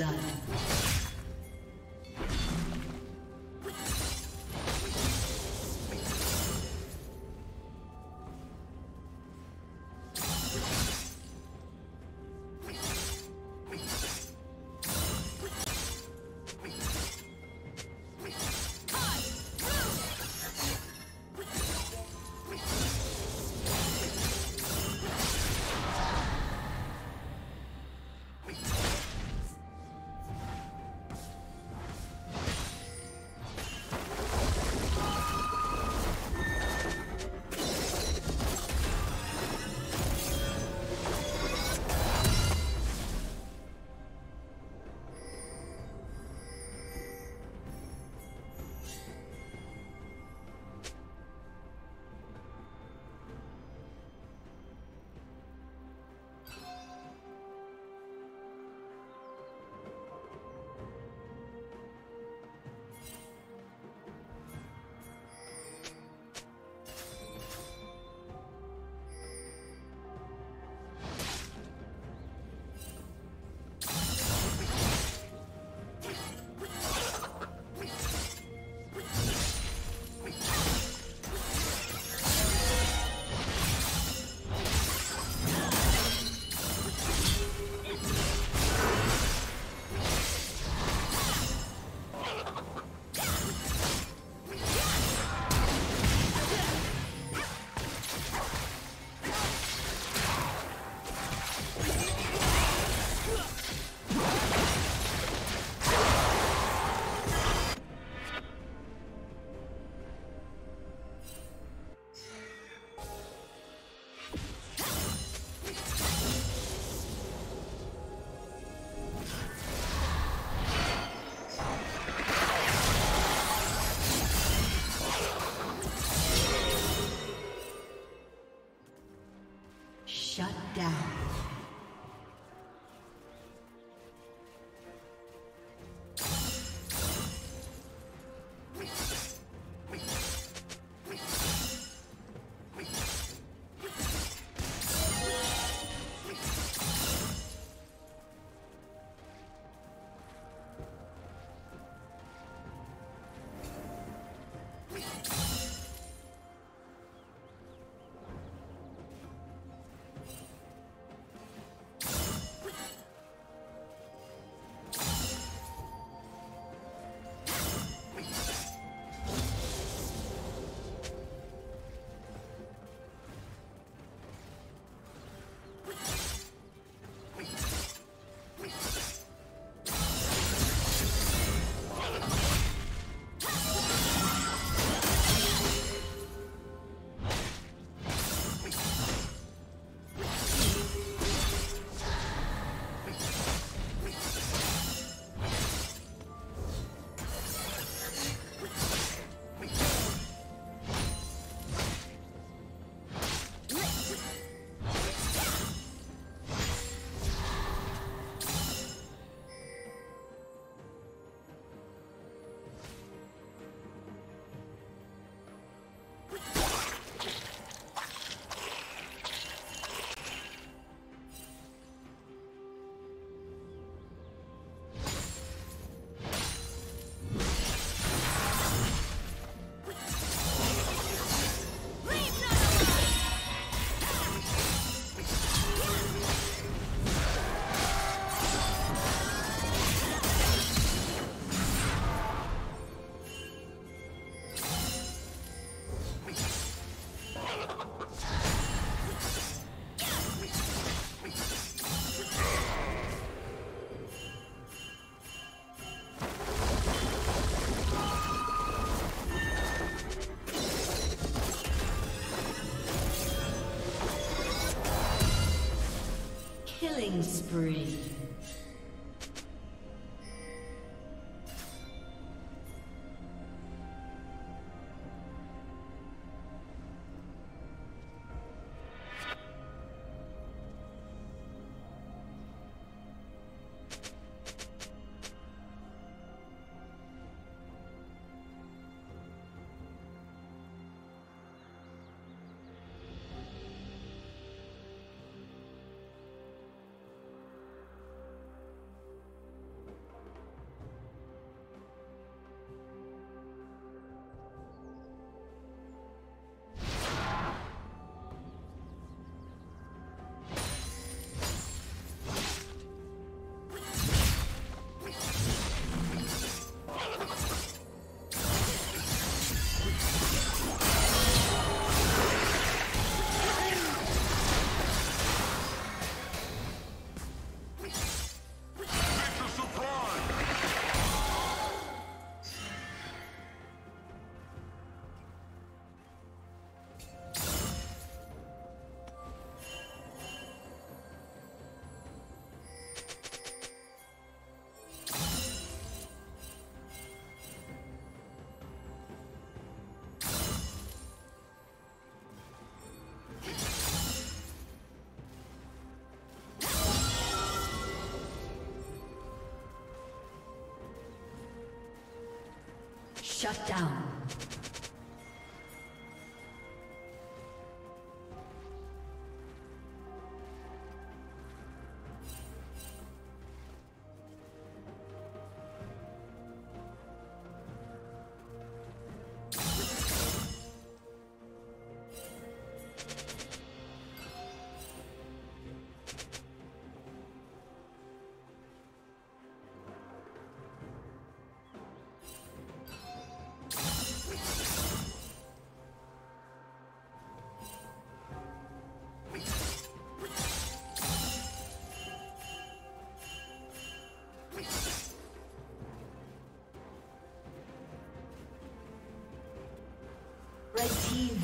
blood. Spree. Shut down.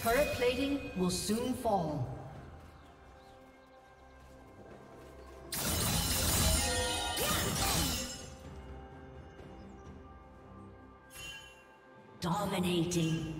Turret plating will soon fall. Dominating.